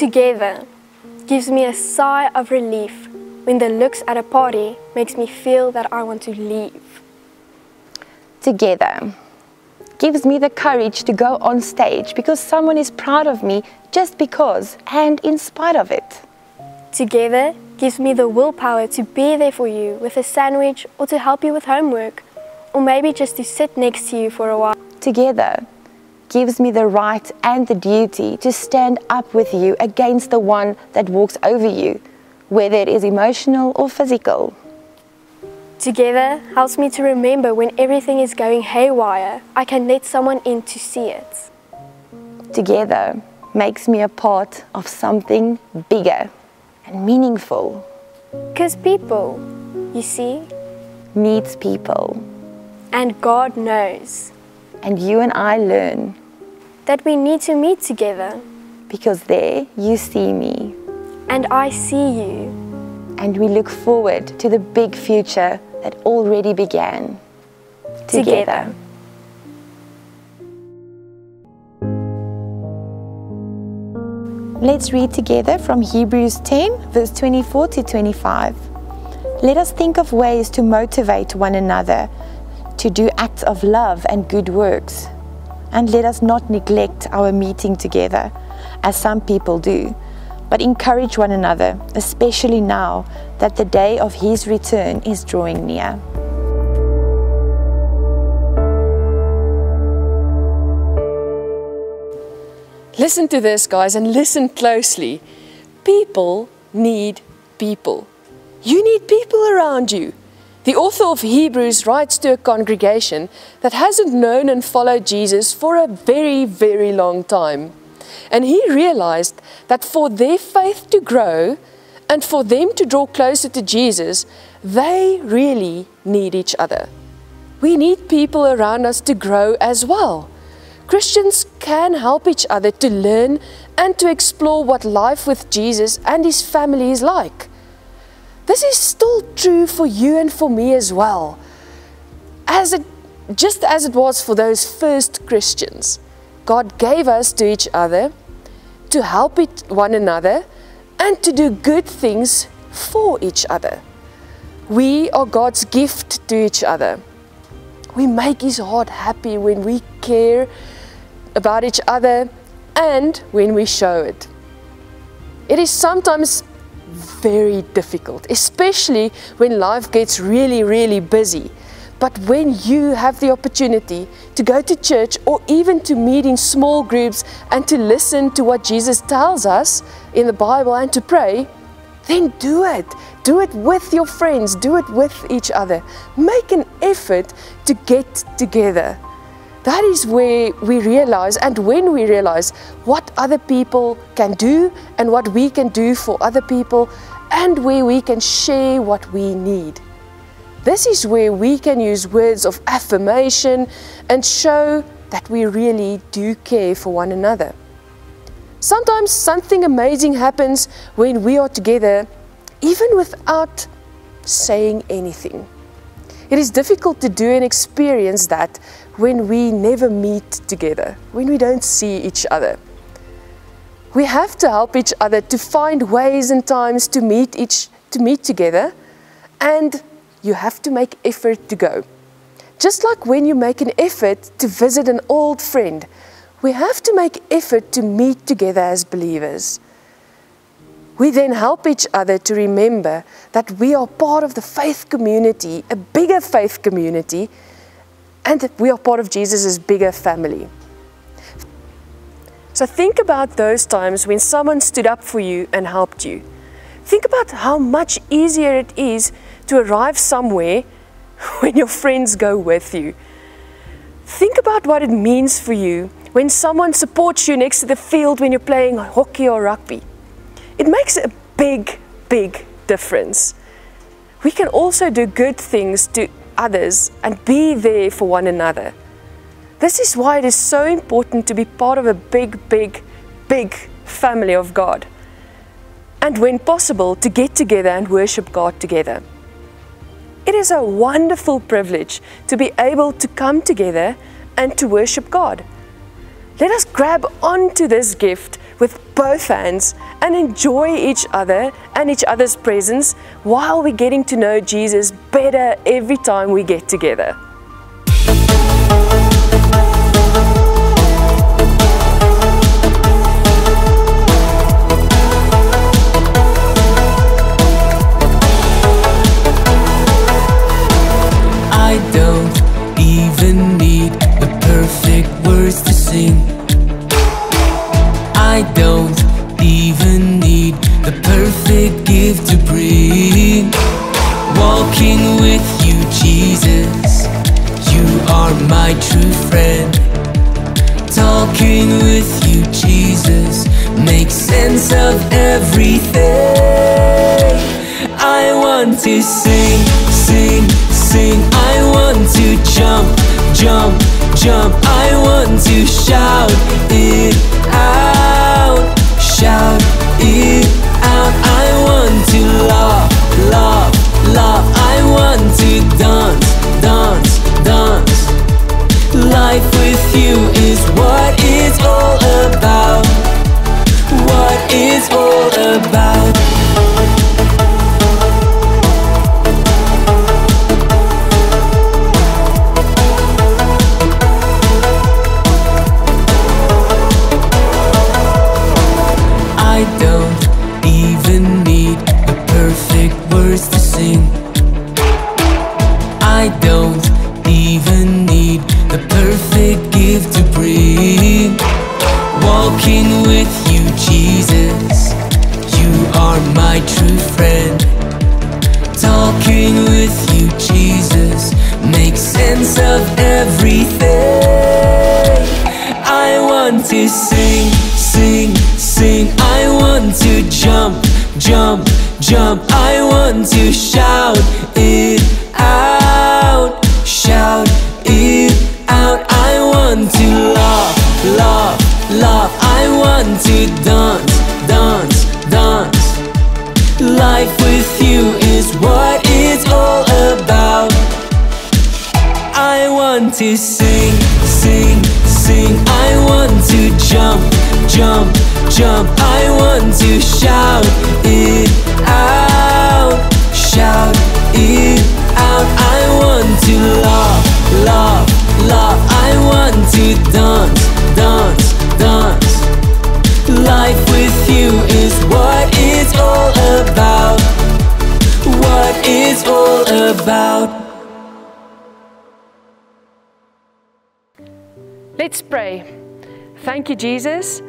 Together gives me a sigh of relief when the looks at a party makes me feel that I want to leave. Together gives me the courage to go on stage because someone is proud of me just because and in spite of it. Together gives me the willpower to be there for you with a sandwich or to help you with homework or maybe just to sit next to you for a while. Together gives me the right and the duty to stand up with you against the one that walks over you, whether it is emotional or physical. Together helps me to remember when everything is going haywire, I can let someone in to see it. Together makes me a part of something bigger and meaningful. Because people, you see, needs people. And God knows. And you and I learn that we need to meet together. Because there you see me. And I see you. And we look forward to the big future that already began together. together. Let's read together from Hebrews 10, verse 24 to 25. Let us think of ways to motivate one another to do acts of love and good works. And let us not neglect our meeting together, as some people do but encourage one another, especially now that the day of His return is drawing near. Listen to this, guys, and listen closely. People need people. You need people around you. The author of Hebrews writes to a congregation that hasn't known and followed Jesus for a very, very long time. And he realized that for their faith to grow and for them to draw closer to Jesus, they really need each other. We need people around us to grow as well. Christians can help each other to learn and to explore what life with Jesus and his family is like. This is still true for you and for me as well, as it, just as it was for those first Christians. God gave us to each other to help one another and to do good things for each other. We are God's gift to each other. We make His heart happy when we care about each other and when we show it. It is sometimes very difficult, especially when life gets really, really busy but when you have the opportunity to go to church or even to meet in small groups and to listen to what Jesus tells us in the Bible and to pray, then do it. Do it with your friends, do it with each other. Make an effort to get together. That is where we realize, and when we realize what other people can do and what we can do for other people, and where we can share what we need. This is where we can use words of affirmation and show that we really do care for one another. Sometimes something amazing happens when we are together, even without saying anything. It is difficult to do and experience that when we never meet together, when we don't see each other. We have to help each other to find ways and times to meet each to meet together and you have to make effort to go. Just like when you make an effort to visit an old friend, we have to make effort to meet together as believers. We then help each other to remember that we are part of the faith community, a bigger faith community, and that we are part of Jesus' bigger family. So think about those times when someone stood up for you and helped you. Think about how much easier it is to arrive somewhere when your friends go with you. Think about what it means for you when someone supports you next to the field when you're playing hockey or rugby. It makes a big, big difference. We can also do good things to others and be there for one another. This is why it is so important to be part of a big, big, big family of God. And when possible, to get together and worship God together. It is a wonderful privilege to be able to come together and to worship God. Let us grab onto this gift with both hands and enjoy each other and each other's presence while we're getting to know Jesus better every time we get together. I don't even need the perfect words to sing. I don't even need the perfect gift to bring. Walking with you, Jesus, you are my true friend. Talking with you, Jesus, makes sense of everything. I want to sing, sing, sing. I want to jump, jump, jump. I want to shout it out, sing. I don't even need the perfect gift to bring. Walking with you, Jesus, you are my true friend. Talking with you, Jesus, makes sense of everything. I want to sing, sing, sing. I want to jump, jump, jump. I want to to sing, sing, sing. I want to jump, jump, jump. I want to shout it out, shout it out. I want to laugh, laugh, laugh. I want to dance, dance, dance. Life with you is what it's all about. What it's all about. Let's pray. Thank you, Jesus,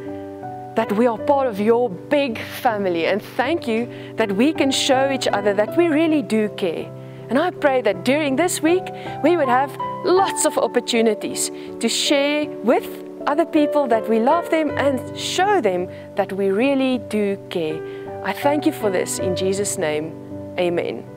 that we are part of your big family. And thank you that we can show each other that we really do care. And I pray that during this week, we would have lots of opportunities to share with other people that we love them and show them that we really do care. I thank you for this in Jesus' name. Amen.